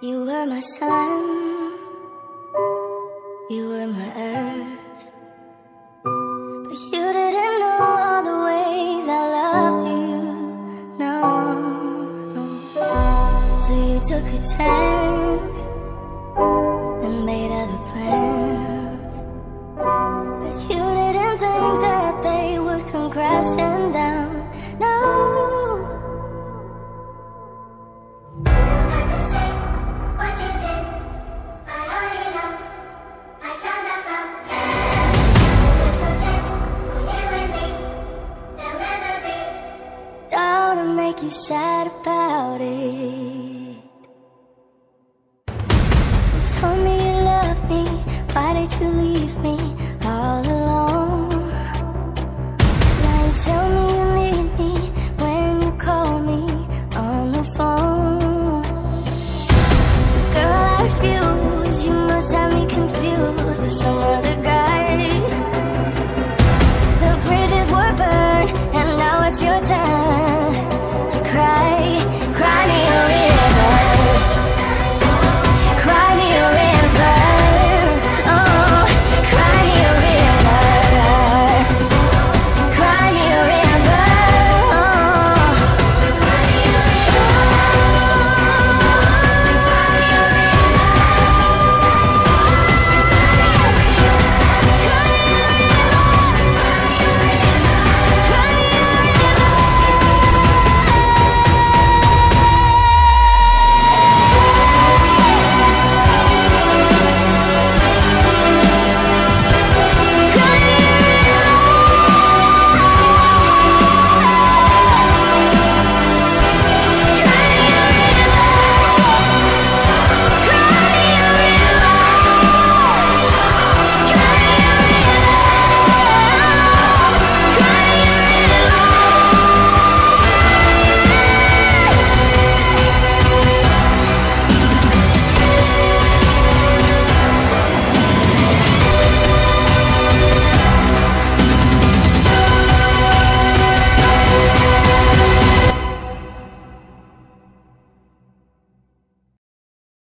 You were my sun, you were my earth. But you didn't know all the ways I loved you. No. So you took a chance and made other plans. be sad about it. You told me you loved me, why did you leave me all alone? Now you tell me you need me when you call me on the phone. Girl, I refuse, you must have me confused with some other guy.